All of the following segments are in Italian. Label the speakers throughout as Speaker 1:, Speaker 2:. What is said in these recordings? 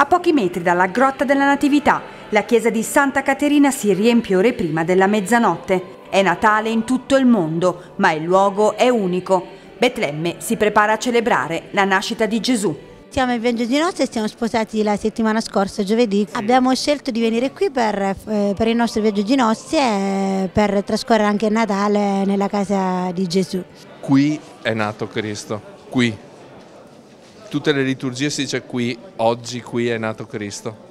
Speaker 1: A pochi metri dalla grotta della Natività, la chiesa di Santa Caterina si riempie ore prima della mezzanotte. È Natale in tutto il mondo, ma il luogo è unico. Betlemme si prepara a celebrare la nascita di Gesù.
Speaker 2: Siamo in viaggio di nozze, siamo sposati la settimana scorsa, giovedì. Abbiamo scelto di venire qui per, eh, per il nostro viaggio di nozze e per trascorrere anche il Natale nella casa di Gesù.
Speaker 3: Qui è nato Cristo, qui. Tutte le liturgie si dice qui, oggi qui è nato Cristo.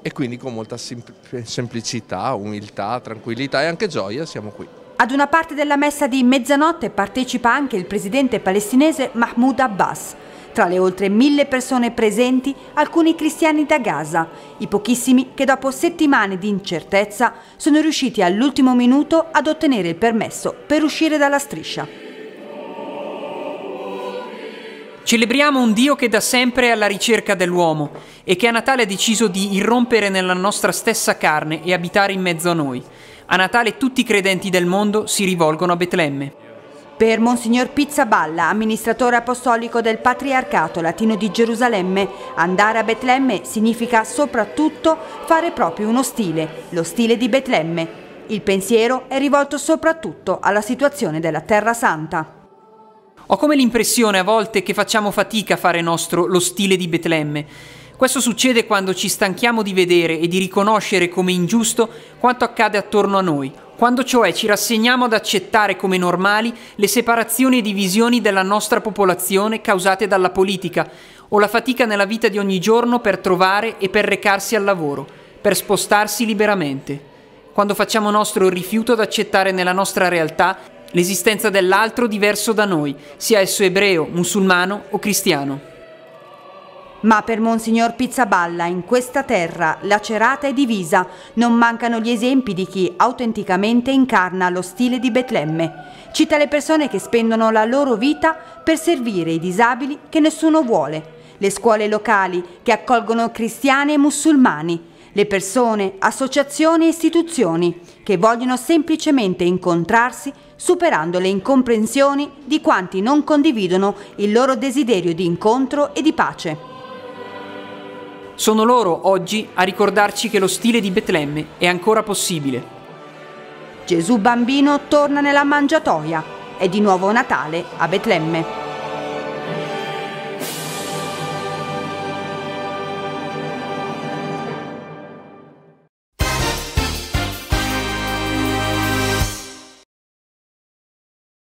Speaker 3: E quindi con molta semplicità, umiltà, tranquillità e anche gioia siamo qui.
Speaker 1: Ad una parte della messa di mezzanotte partecipa anche il presidente palestinese Mahmoud Abbas. Tra le oltre mille persone presenti, alcuni cristiani da Gaza, i pochissimi che dopo settimane di incertezza sono riusciti all'ultimo minuto ad ottenere il permesso per uscire dalla striscia.
Speaker 4: Celebriamo un Dio che da sempre è alla ricerca dell'uomo e che a Natale ha deciso di irrompere nella nostra stessa carne e abitare in mezzo a noi. A Natale tutti i credenti del mondo si rivolgono a Betlemme.
Speaker 1: Per Monsignor Pizzaballa, amministratore apostolico del Patriarcato Latino di Gerusalemme, andare a Betlemme significa soprattutto fare proprio uno stile, lo stile di Betlemme. Il pensiero è rivolto soprattutto alla situazione della Terra Santa.
Speaker 4: Ho come l'impressione a volte che facciamo fatica a fare nostro lo stile di Betlemme. Questo succede quando ci stanchiamo di vedere e di riconoscere come ingiusto quanto accade attorno a noi, quando cioè ci rassegniamo ad accettare come normali le separazioni e divisioni della nostra popolazione causate dalla politica o la fatica nella vita di ogni giorno per trovare e per recarsi al lavoro, per spostarsi liberamente. Quando facciamo nostro il rifiuto ad accettare nella nostra realtà l'esistenza dell'altro diverso da noi, sia esso ebreo, musulmano o cristiano.
Speaker 1: Ma per Monsignor Pizzaballa, in questa terra lacerata e divisa, non mancano gli esempi di chi autenticamente incarna lo stile di Betlemme. Cita le persone che spendono la loro vita per servire i disabili che nessuno vuole, le scuole locali che accolgono cristiani e musulmani, le persone, associazioni e istituzioni che vogliono semplicemente incontrarsi superando le incomprensioni di quanti non condividono il loro desiderio di incontro e di pace.
Speaker 4: Sono loro oggi a ricordarci che lo stile di Betlemme è ancora possibile.
Speaker 1: Gesù bambino torna nella mangiatoia. È di nuovo Natale a Betlemme.